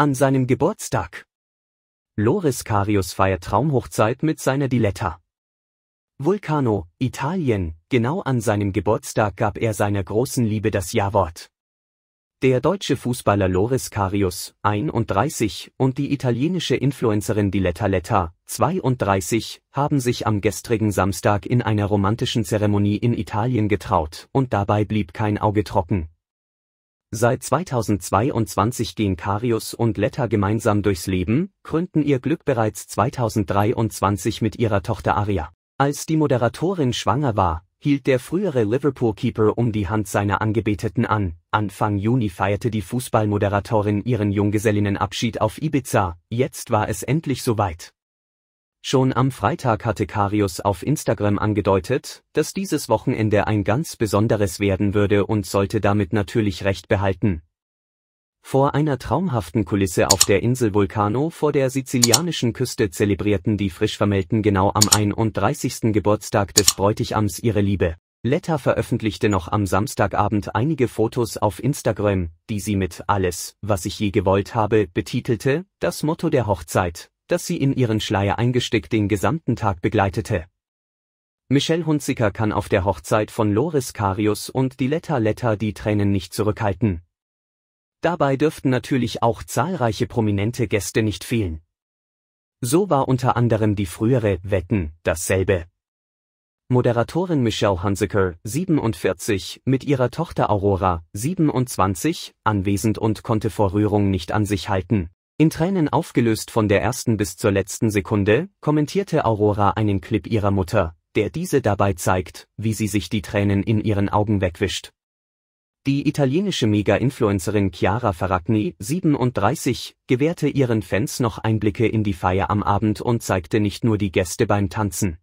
An seinem Geburtstag. Loris Karius feiert Traumhochzeit mit seiner Diletta. Vulcano, Italien, genau an seinem Geburtstag gab er seiner großen Liebe das Ja-Wort. Der deutsche Fußballer Loris Karius, 31, und die italienische Influencerin Diletta Letta, 32, haben sich am gestrigen Samstag in einer romantischen Zeremonie in Italien getraut und dabei blieb kein Auge trocken. Seit 2022 gehen Karius und Letta gemeinsam durchs Leben, krönten ihr Glück bereits 2023 mit ihrer Tochter Aria. Als die Moderatorin schwanger war, hielt der frühere Liverpool-Keeper um die Hand seiner Angebeteten an. Anfang Juni feierte die Fußballmoderatorin ihren Junggesellinnenabschied auf Ibiza, jetzt war es endlich soweit. Schon am Freitag hatte Karius auf Instagram angedeutet, dass dieses Wochenende ein ganz besonderes werden würde und sollte damit natürlich recht behalten. Vor einer traumhaften Kulisse auf der Insel Vulcano vor der sizilianischen Küste zelebrierten die Frischvermählten genau am 31. Geburtstag des Bräutigams ihre Liebe. Letta veröffentlichte noch am Samstagabend einige Fotos auf Instagram, die sie mit Alles, was ich je gewollt habe, betitelte, das Motto der Hochzeit, das sie in ihren Schleier eingesteckt den gesamten Tag begleitete. Michelle Hunziker kann auf der Hochzeit von Loris Karius und Diletta Letta die Tränen nicht zurückhalten. Dabei dürften natürlich auch zahlreiche prominente Gäste nicht fehlen. So war unter anderem die frühere Wetten dasselbe. Moderatorin Michelle Hunziker, 47, mit ihrer Tochter Aurora, 27, anwesend und konnte vor Rührung nicht an sich halten. In Tränen aufgelöst von der ersten bis zur letzten Sekunde, kommentierte Aurora einen Clip ihrer Mutter, der diese dabei zeigt, wie sie sich die Tränen in ihren Augen wegwischt. Die italienische Mega-Influencerin Chiara Ferragni, 37, gewährte ihren Fans noch Einblicke in die Feier am Abend und zeigte nicht nur die Gäste beim Tanzen.